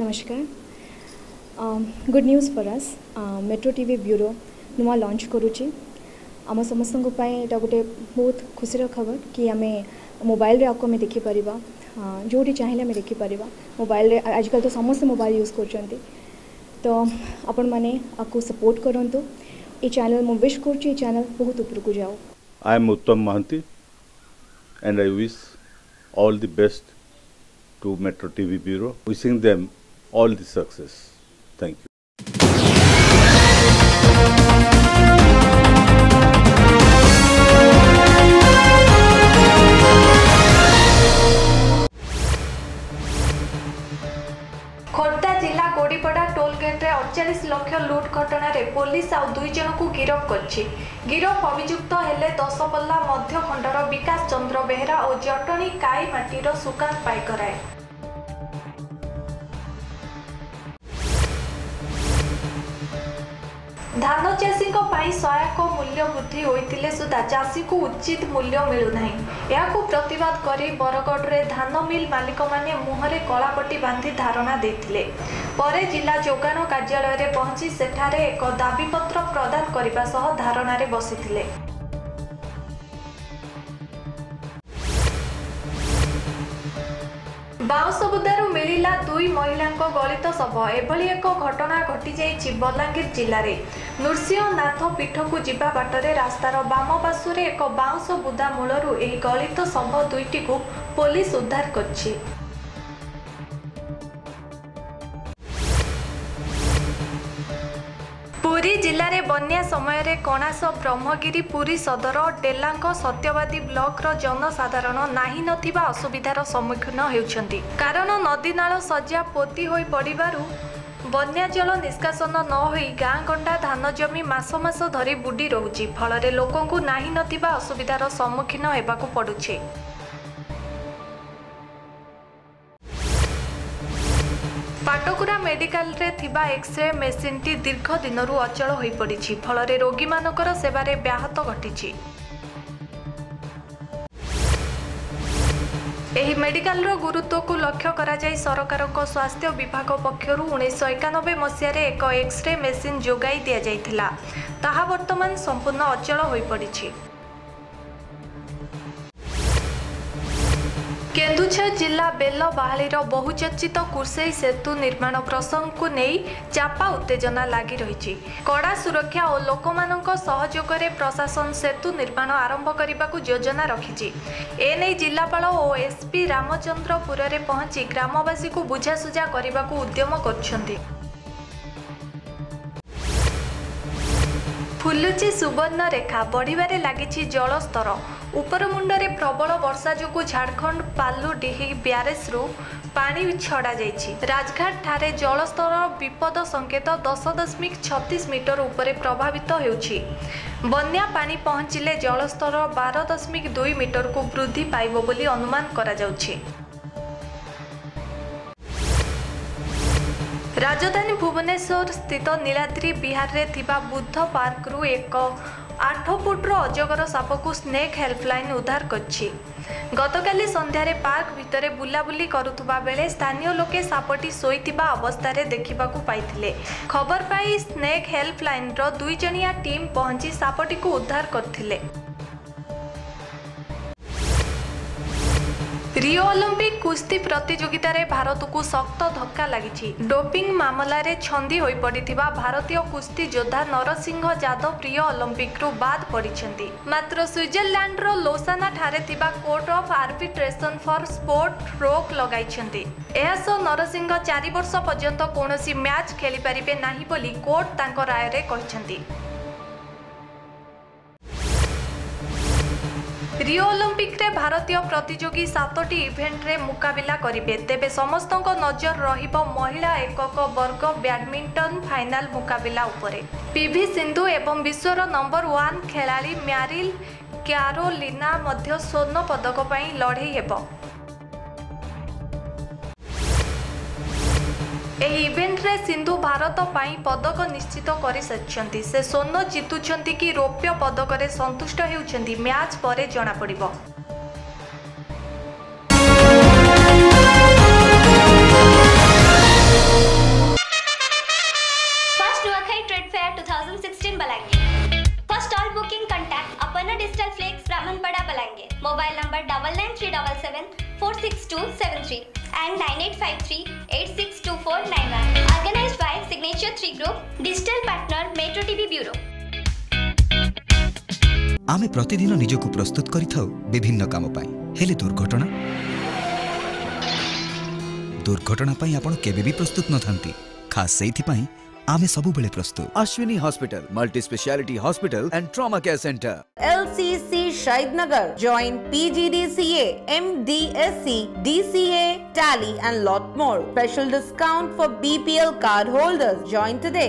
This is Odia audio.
ନମସ୍କାର good news for us metro TV bureau ନୂଆ ଲଞ୍ଚ କରୁଛି ଆମ ସମସ୍ତଙ୍କ ପାଇଁ ଏଇଟା ଗୋଟେ ବହୁତ ଖୁସିର ଖବର କି ଆମେ ମୋବାଇଲରେ ଆକୁ ଆମେ ଦେଖିପାରିବା ଯେଉଁଠି ଚାହିଁଲେ ଆମେ ଦେଖିପାରିବା ମୋବାଇଲରେ ଆଜିକାଲି ତ ସମସ୍ତେ ମୋବାଇଲ ୟୁଜ୍ କରୁଛନ୍ତି ତ ଆପଣମାନେ ଆକୁ ସପୋର୍ଟ କରନ୍ତୁ ଏ ଚ୍ୟାନେଲ୍ ମୁଁ ୱିଶ୍ କରୁଛି ଏ ଚ୍ୟାନେଲ୍ ବହୁତ ଉପରକୁ ଯାଉ I am Uttam Mahanti and I wish all the best to Metro TV Bureau, wishing them all the success. Thank you. Police ଆଉ ଦୁଇ ଜଣଙ୍କୁ ଗିରଫ କରିଛି ଗିରଫ ଅଭିଯୁକ୍ତ ହେଲେ ଦଶପଲ୍ଲା ମଧ୍ୟଖଣ୍ଡର ବିକାଶ ଚନ୍ଦ୍ର ବେହେରା ଓ ଜଟଣୀ କାଇମାଟିର ସୁକାନ୍ତ ପାଇକରାୟ ଧାନ ଚାଷୀଙ୍କ ପାଇଁ ସହାୟକ ମୂଲ୍ୟ ବୃଦ୍ଧି ହୋଇଥିଲେ ସୁଦ୍ଧା ଚାଷୀକୁ ଉଚିତ ମୂଲ୍ୟ ମିଳୁନାହିଁ। ଏହାକୁ ପ୍ରତିବାଦ କରି ବରଗଡ଼ରେ ଧାନ ମିଲ୍ ମାଲିକମାନେ ମୁହଁରେ କଳାପଟି ବାନ୍ଧି ଧାରଣା ଦେଇଥିଲେ। ପରେ ଜିଲ୍ଲା ଯୋଗାଣ କାର୍ଯ୍ୟାଳୟରେ ପହଞ୍ଚି ସେଠାରେ ଏକ ଦାବିପତ୍ର ପ୍ରଦାନ କରିବା ସହ ଧାରଣାରେ ବସିଥିଲେ। ବାଉଁଶ ବୁଦାରୁ ମିଳିଲା ଦୁଇ ମହିଳାଙ୍କ ଗଳିତ ଶବ। ଏଭଳି ଏକ ଘଟଣା ଘଟିଯାଇଛି ବଲାଙ୍ଗୀର ଜିଲ୍ଲାରେ। ନୃସିଂହନାଥ ପୀଠକୁ ଯିବା ବାଟରେ ରାସ୍ତାର ବାମ ପାର୍ଶ୍ୱରେ ଏକ ବାଉଁଶ ବୁଦା ମୂଳରୁ ଏହି ଗଳିତ ଶବ ଦୁଇଟିକୁ ପୋଲିସ ଉଦ୍ଧାର କରିଛି। ପୁରୀ ଜିଲ୍ଲାରେ ବନ୍ୟା ସମୟରେ କଣାସ ବ୍ରହ୍ମଗିରି ପୁରୀ ସଦର ଡେଲାଙ୍ଗ ସତ୍ୟବାଦୀ ବ୍ଲକର ଜନସାଧାରଣ ନାହିଁ ନଥିବା ଅସୁବିଧାର ସମ୍ମୁଖୀନ ହେଉଛନ୍ତି। କାରଣ ନଦୀନାଳ ଶଯ୍ୟା ପୋତି ହୋଇ ପଡ଼ିବାରୁ ବନ୍ୟା ଜଳ ନିଷ୍କାସନ ନ ହୋଇ ଗାଁ ଗଣ୍ଡା ଧାନ ଜମି ମାସ ମାସ ଧରି ବୁଡ଼ି ରହୁଛି। ଫଳରେ ଲୋକଙ୍କୁ ନାହିଁ ନଥିବା ଅସୁବିଧାର ସମ୍ମୁଖୀନ ହେବାକୁ ପଡ଼ୁଛି। ପାଟକୁରା ମେଡିକାଲରେ ଥିବା ଏକ୍ସରେ ମେସିନ୍ଟି ଦୀର୍ଘ ଦିନରୁ ଅଚଳ ହୋଇପଡ଼ିଛି ଫଳରେ ରୋଗୀମାନଙ୍କର ସେବାରେ ବ୍ୟାହତ ଘଟିଛି। ଏହି ମେଡିକାଲର ଗୁରୁତ୍ୱକୁ ଲକ୍ଷ୍ୟ କରାଯାଇ ସରକାରଙ୍କ ସ୍ୱାସ୍ଥ୍ୟ ବିଭାଗ ପକ୍ଷରୁ ଉଣେଇଶହ ଏକାନବେ ମସିହାରେ ଏକ ଏକ୍ସରେ ମେସିନ୍ ଯୋଗାଇ ଦିଆଯାଇଥିଲା। ତାହା ବର୍ତ୍ତମାନ ସମ୍ପୂର୍ଣ୍ଣ ଅଚଳ ହୋଇପଡ଼ିଛି। କେନ୍ଦୁଝର ଜିଲ୍ଲା ବେଲବାହାଳିର ବହୁଚର୍ଚ୍ଚିତ କୁର୍ସେଇ ସେତୁ ନିର୍ମାଣ ପ୍ରସଙ୍ଗକୁ ନେଇ ଚାପା ଉତ୍ତେଜନା ଲାଗି ରହିଛି। କଡ଼ା ସୁରକ୍ଷା ଓ ଲୋକମାନଙ୍କ ସହଯୋଗରେ ପ୍ରଶାସନ ସେତୁ ନିର୍ମାଣ ଆରମ୍ଭ କରିବାକୁ ଯୋଜନା ରଖିଛି। ଏନେଇ ଜିଲ୍ଲାପାଳ ଓ ଏସ୍ପି ରାମଚନ୍ଦ୍ରପୁରରେ ପହଞ୍ଚି ଗ୍ରାମବାସୀଙ୍କୁ ବୁଝାସୁଝା କରିବାକୁ ଉଦ୍ୟମ କରୁଛନ୍ତି। ଫୁଲୁଛି ସୁବର୍ଣ୍ଣରେଖା ବଢ଼ିବାରେ ଲାଗିଛି ଜଳସ୍ତର। ଉପରମୁଣ୍ଡରେ ପ୍ରବଳ ବର୍ଷା ଯୋଗୁଁ ଝାଡ଼ଖଣ୍ଡ ପାଲୁଡିହି ବ୍ୟାରେଜ୍ରୁ ପାଣି ଛଡ଼ାଯାଇଛି। ରାଜଘାଟ ଠାରେ ଜଳସ୍ତର ବିପଦ ସଂକେତ ଦଶ ଦଶମିକ ଛତିଶ ମିଟର ଉପରେ ପ୍ରଭାବିତ ହେଉଛି। ବନ୍ୟା ପାଣି ପହଞ୍ଚିଲେ ଜଳସ୍ତର ବାର ଦଶମିକ ଦୁଇ ମିଟରକୁ ବୃଦ୍ଧି ପାଇବ ବୋଲି ଅନୁମାନ କରାଯାଉଛି। ରାଜଧାନୀ ଭୁବନେଶ୍ୱର ସ୍ଥିତ ନୀଳାଦ୍ରି ବିହାରରେ ଥିବା ବୁଦ୍ଧ ପାର୍କରୁ ଏକ ଆଠ ଫୁଟର ଅଜଗର ସାପକୁ ସ୍ନେକ୍ ହେଲ୍ପଲାଇନ୍ ଉଦ୍ଧାର କରିଛି। ଗତକାଲି ସନ୍ଧ୍ୟାରେ ପାର୍କ ଭିତରେ ବୁଲାବୁଲି କରୁଥିବା ବେଳେ ସ୍ଥାନୀୟ ଲୋକେ ସାପଟି ଶୋଇଥିବା ଅବସ୍ଥାରେ ଦେଖିବାକୁ ପାଇଥିଲେ। ଖବର ପାଇ ସ୍ନେକ୍ ହେଲ୍ପଲାଇନ୍ର ଦୁଇ ଜଣିଆ ଟିମ୍ ପହଞ୍ଚି ସାପଟିକୁ ଉଦ୍ଧାର କରିଥିଲେ। ରିଓ ଅଲିମ୍ପିକ କୁସ୍ତି ପ୍ରତିଯୋଗିତାରେ ଭାରତକୁ ଶକ୍ତ ଧକ୍କା ଲାଗିଛି। ଡୋପିଂ ମାମଲାରେ ଛନ୍ଦି ହୋଇପଡ଼ିଥିବା ଭାରତୀୟ କୁସ୍ତି ଯୋଦ୍ଧା ନରସିଂହ ଯାଦବ ରିଓ ଅଲିମ୍ପିକରୁ ବାଦ୍ ପଡ଼ିଛନ୍ତି। ମାତ୍ର ସୁଇଜରଲ୍ୟାଣ୍ଡର ଲୋସାନା ଠାରେ ଥିବା court of arbitration for sport ରୋକ୍ ଲଗାଇଛନ୍ତି। ଏହା ସହ ନରସିଂହ ଚାରି ବର୍ଷ ପର୍ଯ୍ୟନ୍ତ କୌଣସି ମ୍ୟାଚ୍ ଖେଳିପାରିବେ ନାହିଁ ବୋଲି କୋର୍ଟ ତାଙ୍କ ରାୟରେ କହିଛନ୍ତି। ରିଓ ଅଲିମ୍ପିକରେ ଭାରତୀୟ ପ୍ରତିଯୋଗୀ ସାତଟି ଇଭେଣ୍ଟରେ ମୁକାବିଲା କରିବେ। ତେବେ ସମସ୍ତଙ୍କ ନଜର ରହିବ ମହିଳା ଏକକ ବର୍ଗ ବ୍ୟାଡମିଣ୍ଟନ ଫାଇନାଲ ମୁକାବିଲା ଉପରେ। ପିଭି ସିନ୍ଧୁ ଏବଂ ବିଶ୍ୱର ନମ୍ବର ୱାନ୍ ଖେଳାଳି ମ୍ୟାରିଲ୍ କ୍ୟାରୋଲିନା ମଧ୍ୟ ସ୍ୱର୍ଣ୍ଣ ପଦକ ପାଇଁ ଲଢ଼େଇ ହେବ। ଏହି ଇଭେଣ୍ଟରେ ସିନ୍ଧୁ ଭାରତ ପାଇଁ ପଦକ ନିଶ୍ଚିତ କରିସାରିଛନ୍ତି ସେ ସ୍ୱର୍ଣ୍ଣ ଜିତୁଛନ୍ତି କି ରୌପ୍ୟ ପଦକରେ ସନ୍ତୁଷ୍ଟ ହେଉଛନ୍ତି ମ୍ୟାଚ୍ ପରେ ଜଣାପଡ଼ିବ mobile number double nine three double seven four six two seven three and 9853 862491. Organized by Signature 3 Group, Digital Partner Metro TV Bureau. ଆମେ ପ୍ରତିଦିନ ନିଜକୁ ପ୍ରସ୍ତୁତ କରିଥାଉ ବିଭିନ୍ନ କାମ ପାଇଁ ହେଲେ ଦୁର୍ଘଟଣା ଦୁର୍ଘଟଣା ପାଇଁ ଆପଣ କେବେ ବି ପ୍ରସ୍ତୁତ ନଥାନ୍ତି ଖାସ୍ ସେଇଥିପାଇଁ आमे सबु सबुबले प्रस्तुत Ashwini hospital multi speciality hospital and trauma care centre LCC C C Shahid Nagar join P G D Tally and lot more special discount for BPL card holders join today